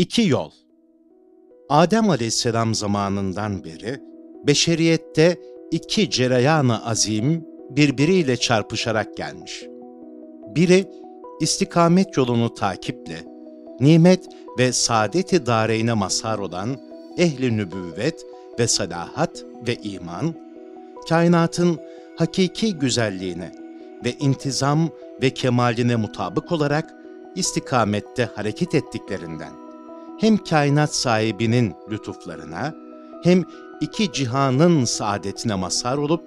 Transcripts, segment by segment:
İki yol. Adem aleyhisselam zamanından beri beşeriyette iki cereyan-ı azim birbiriyle çarpışarak gelmiş. Biri istikamet yolunu takiple, nimet ve saadet-i dareyne mazhar olan ehli nübüvvet ve salahat ve iman, kainatın hakiki güzelliğine ve intizam ve kemaline mutabık olarak istikamette hareket ettiklerinden hem kainat sahibinin lütuflarına hem iki cihanın saadetine mazhar olup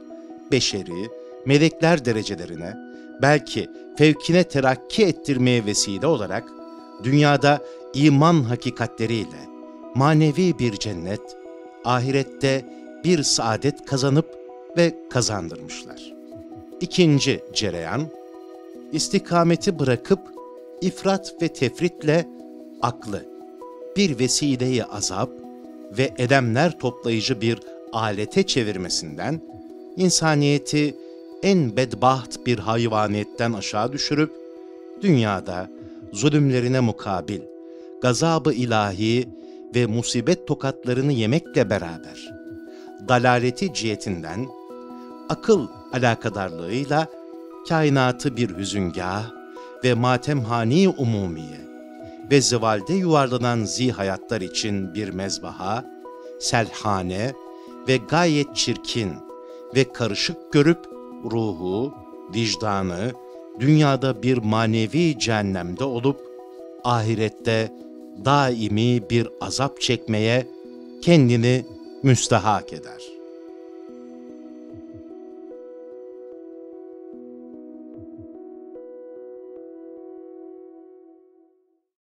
beşeri, melekler derecelerine belki fevkine terakki ettirmeye vesile olarak dünyada iman hakikatleriyle manevi bir cennet, ahirette bir saadet kazanıp ve kazandırmışlar. İkinci cereyan, istikameti bırakıp ifrat ve tefritle aklı, bir vesileyi azap ve edemler toplayıcı bir alete çevirmesinden, insaniyeti en bedbaht bir hayvaniyetten aşağı düşürüp, dünyada zulümlerine mukabil, gazabı ilahi ve musibet tokatlarını yemekle beraber, dalaleti cihetinden, akıl alakadarlığıyla kainatı bir hüzüngah ve matemhani umumiye ve zevalde yuvarlanan zihayatlar için bir mezbaha, selhane ve gayet çirkin ve karışık görüp ruhu, vicdanı dünyada bir manevi cehennemde olup ahirette daimi bir azap çekmeye kendini müstahak eder.